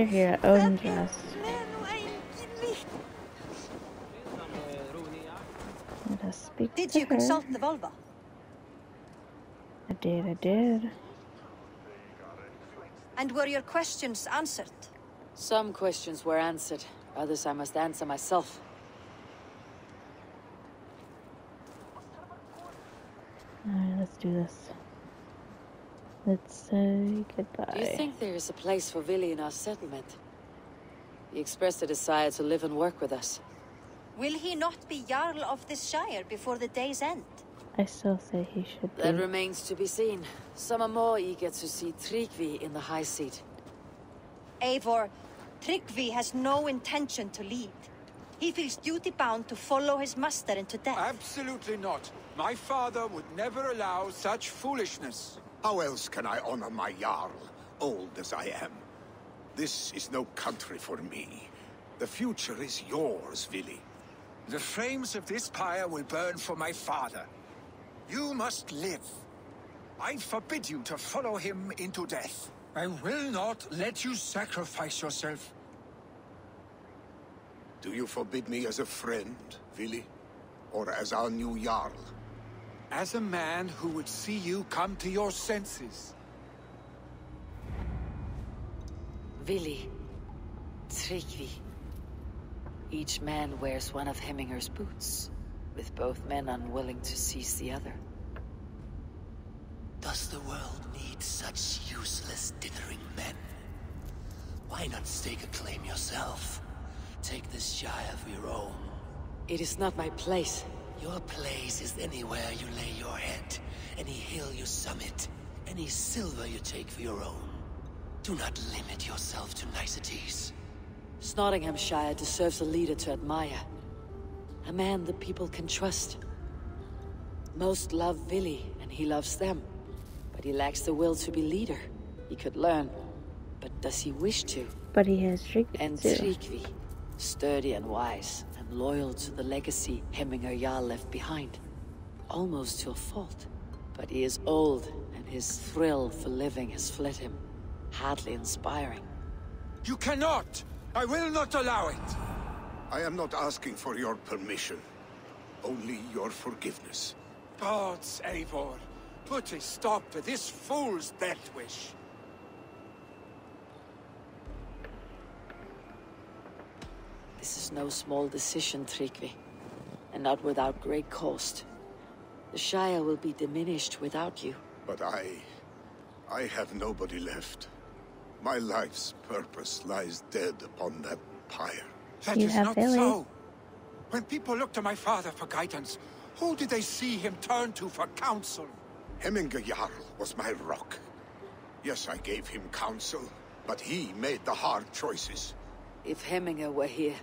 You're here, own dress. Let us speak Did you her. consult the Volva? I did, I did. And were your questions answered? Some questions were answered. Others I must answer myself. Alright, let's do this. Let's say goodbye. Do you think there is a place for Vili in our settlement? He expressed a desire to live and work with us. Will he not be Jarl of this Shire before the day's end? I still say he should be. That remains to be seen. Some are more eager to see Tryggvi in the high seat. Eivor, Tryggvi has no intention to lead. He feels duty-bound to follow his master into death. Absolutely not. My father would never allow such foolishness. How else can I honor my Jarl, old as I am? This is no country for me. The future is yours, Vili. The flames of this pyre will burn for my father. You must live. I forbid you to follow him into death. I will not let you sacrifice yourself. Do you forbid me as a friend, Vili? Or as our new Jarl? As a man who would see you come to your senses. Vili. Tryggvi. Each man wears one of Hemminger's boots, with both men unwilling to seize the other. Does the world need such useless dithering men? Why not stake a claim yourself? Take this Shire of your own. It is not my place. Your place is anywhere you lay your head, any hill you summit, any silver you take for your own. Do not limit yourself to niceties. Snottinghamshire deserves a leader to admire. A man the people can trust. Most love Vili, and he loves them. But he lacks the will to be leader. He could learn. But does he wish to? But he has Tryggvi And too. Tryggvi, sturdy and wise, and loyal to the legacy Hemminger Jarl left behind. Almost to a fault. But he is old, and his thrill for living has fled him. Hardly inspiring. You cannot! I will not allow it! I am not asking for your permission. Only your forgiveness. Gods, Eivor, put a stop to this fool's death wish. This is no small decision, Tryggvi. And not without great cost. The Shire will be diminished without you. But I... I have nobody left. My life's purpose lies dead upon that pyre. That You is not Billy. so. When people look to my father for guidance, who did they see him turn to for counsel? Hemminger Jarl was my rock. Yes, I gave him counsel, but he made the hard choices. If Hemminger were here,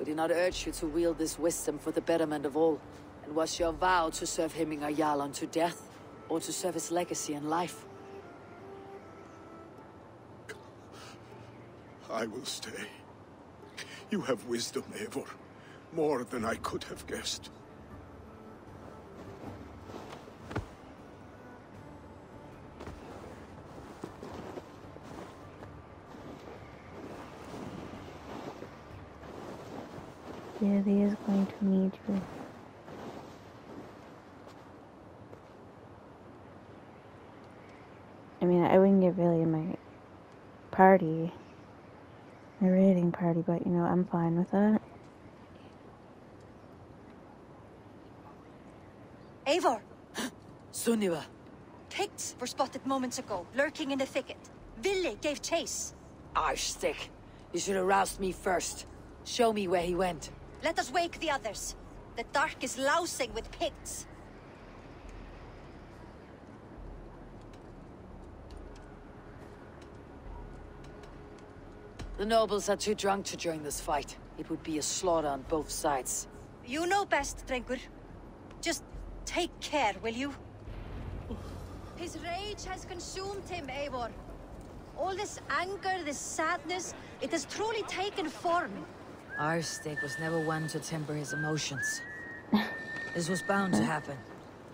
would he not urge you to wield this wisdom for the betterment of all? And was your vow to serve Hemminger Jarl unto death, or to serve his legacy in life? I will stay. You have wisdom, Eivor. More than I could have guessed. Yeah, he is going to need you. I mean, I wouldn't get really in my party, my raiding party, but you know, I'm fine with that. Eivor, Sunniva! Picts were spotted moments ago, lurking in the thicket. Vili gave chase. Arshstick! You should have roused me first. Show me where he went. Let us wake the others. The dark is lousing with Picts. The nobles are too drunk to join this fight. It would be a slaughter on both sides. You know best, Drengur. Just take care, will you? His rage has consumed him, Eivor. All this anger, this sadness, it has truly taken form. Arstick was never one to temper his emotions. this was bound to happen.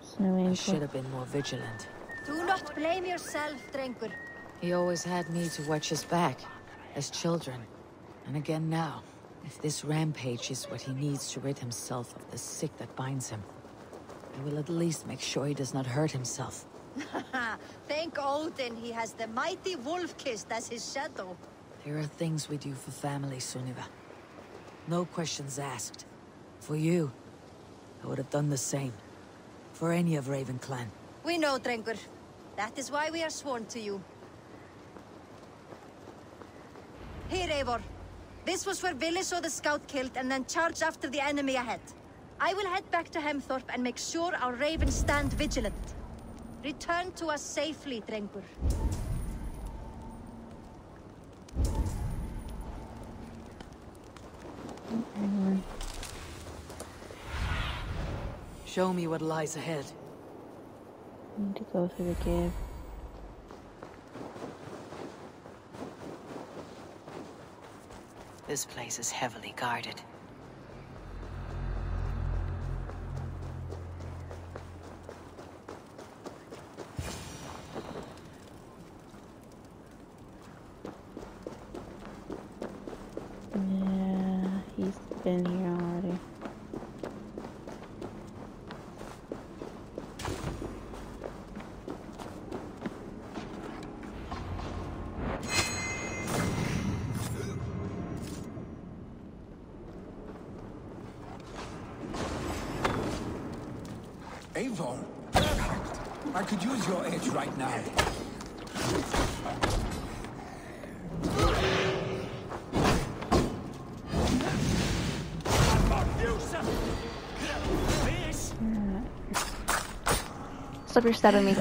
Snow I should have been more vigilant. Do not blame yourself, Drengur. He always had me to watch his back. As children. And again now. If this rampage is what he needs to rid himself of the sick that binds him, I will at least make sure he does not hurt himself. Thank Odin he has the mighty Wolf-Kissed as his shadow. There are things we do for family, Sunniva. No questions asked. For you, I would have done the same. For any of Raven Clan. We know, Drengur. That is why we are sworn to you. Here, Eivor. This was where Vili saw the scout killed and then charged after the enemy ahead. I will head back to Hemthorpe and make sure our ravens stand vigilant. Return to us safely, Drengur. Show me what lies ahead. I Need to go through the cave. This place is heavily guarded. Yeah, he's been here could use your edge right now. Stop your stabbing me.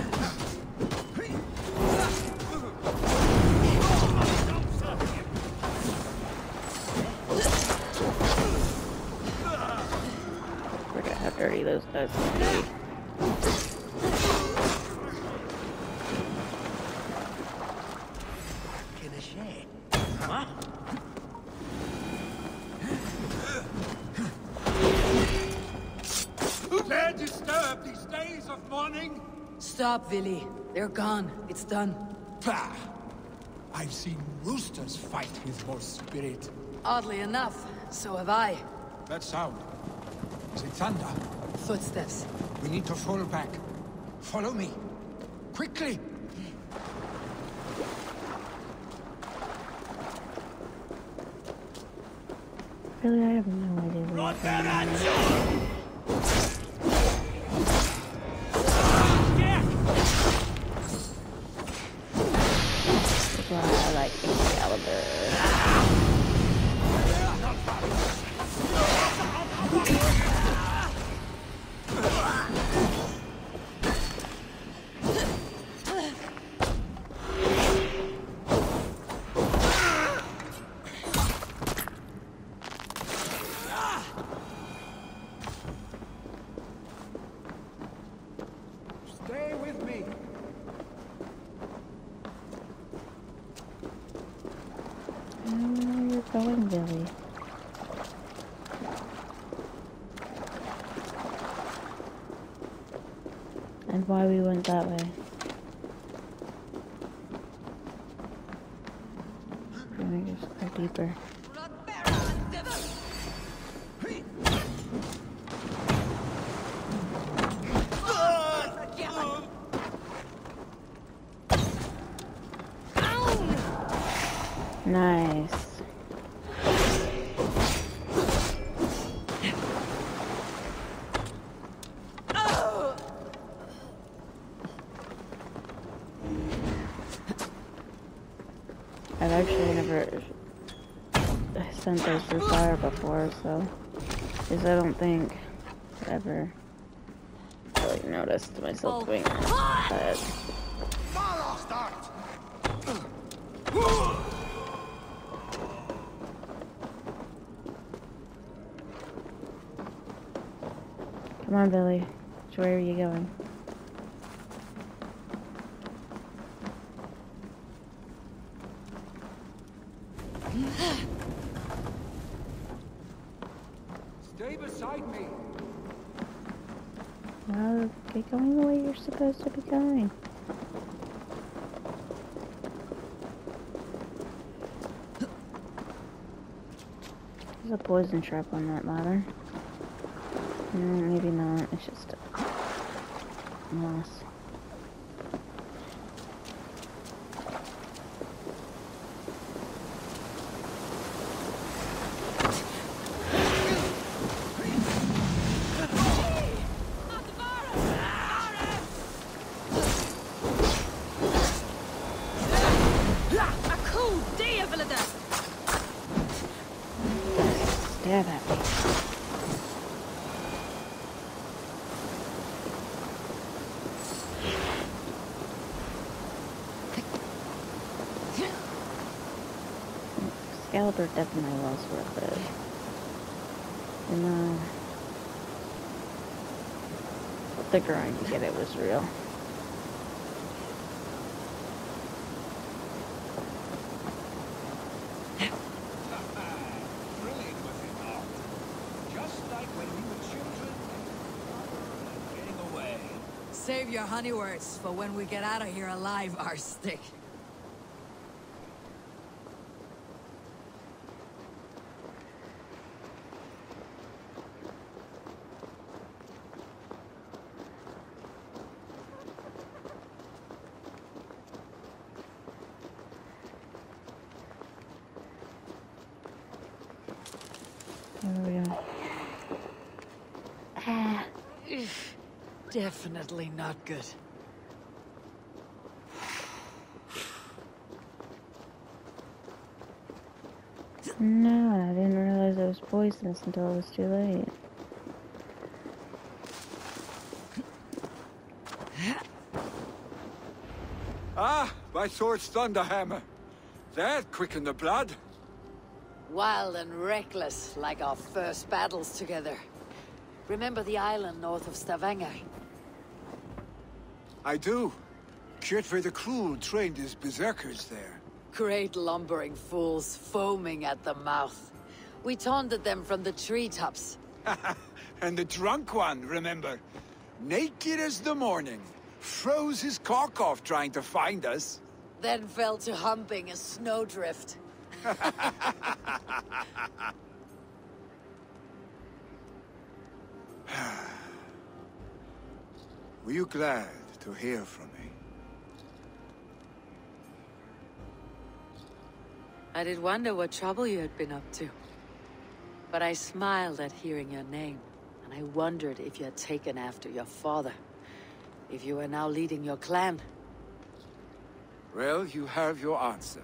Dare disturb these days of mourning? Stop, Vili. They're gone. It's done. Bah! I've seen roosters fight with more spirit. Oddly enough, so have I. That sound. Is it thunder? Footsteps. We need to fall back. Follow me. Quickly! Really, I have no idea where Billy. And why we went that way. Let me just go deeper. Nice. Never sent those through fire before, so because I don't think I ever really noticed myself oh. doing that. But come on, Billy. Where are you going? supposed to be going? There's a poison trap on that ladder. Mm, maybe not. It's just a mess. Stab at me. Excalibur definitely was worth it. And uh, the grind to get it was real. Brilliant was it not? Just like when we were children and getting away. Save your honey words for when we get out of here alive, our stick. We go. Definitely not good. no, I didn't realize it was poisonous until it was too late. Ah, my sword's thunderhammer. That quickened the blood. Wild and reckless, like our first battles together. Remember the island north of Stavanger? I do. Kjotve the Cruel trained his berserkers there. Great lumbering fools, foaming at the mouth. We taunted them from the treetops. and the drunk one, remember? Naked as the morning. Froze his cock off trying to find us. Then fell to humping a snowdrift. Were you glad to hear from me? I did wonder what trouble you had been up to. But I smiled at hearing your name, and I wondered if you had taken after your father. If you were now leading your clan. Well, you have your answer.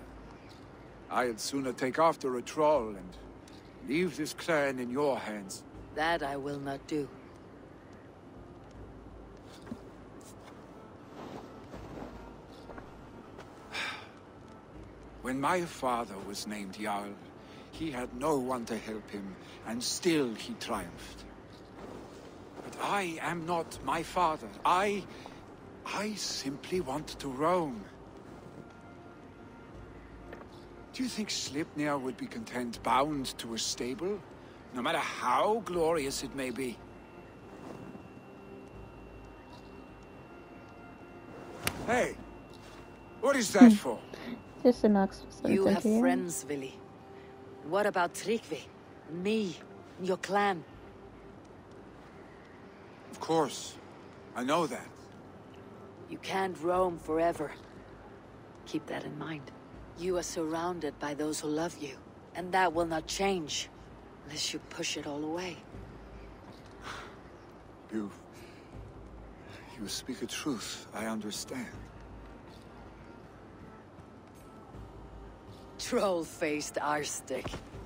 I'd sooner take after a troll and leave this clan in your hands. That I will not do. When my father was named Jarl, he had no one to help him, and still he triumphed. But I am not my father. I... I simply want to roam. Do you think Sleipnir would be content bound to a stable? No matter how glorious it may be? Hey! What is that for? Just to knock You have friends, Vili. What about Tryggvi? And me? Your clan? Of course. I know that. You can't roam forever. Keep that in mind. You are surrounded by those who love you. And that will not change. Unless you push it all away. You... You speak a truth. I understand. Troll-faced Arstick.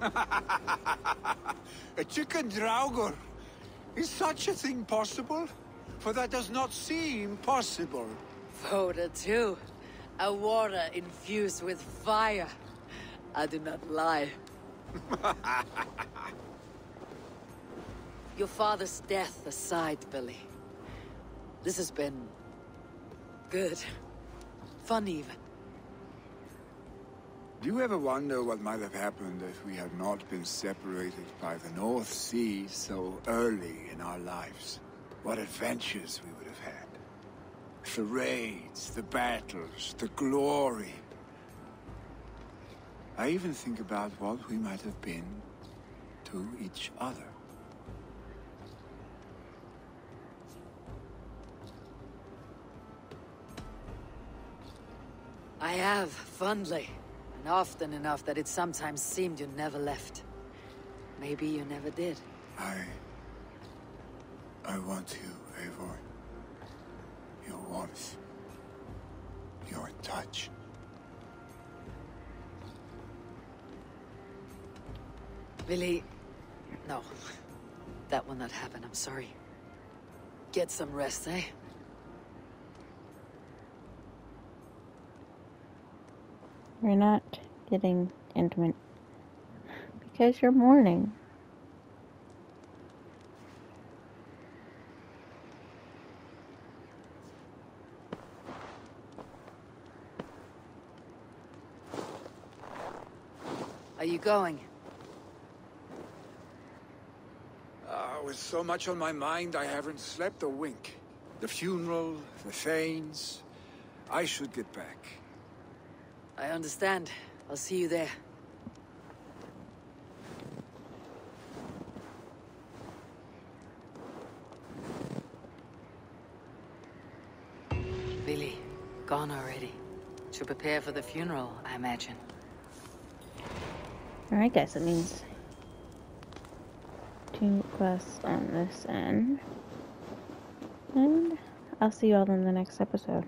A chicken draugr. Is such a thing possible? For that does not seem possible. Voda too. A water infused with fire. I do not lie. Your father's death aside, Vili. This has been... good. Fun even. Do you ever wonder what might have happened if we had not been separated by the North Sea so early in our lives? What adventures we would have had. The raids, the battles, the glory. I even think about what we might have been to each other. I have, fondly. And often enough that it sometimes seemed you never left. Maybe you never did. I... I want you, Eivor. Your warmth. Your touch. Vili... No. That will not happen, I'm sorry. Get some rest, eh? We're not getting intimate. Because you're mourning. Are you going? Uh, with so much on my mind, I haven't slept a wink. The funeral, the Thanes... I should get back. I understand. I'll see you there. Vili, gone already. To prepare for the funeral, I imagine. I guess it means two quests on this end. And I'll see you all in the next episode.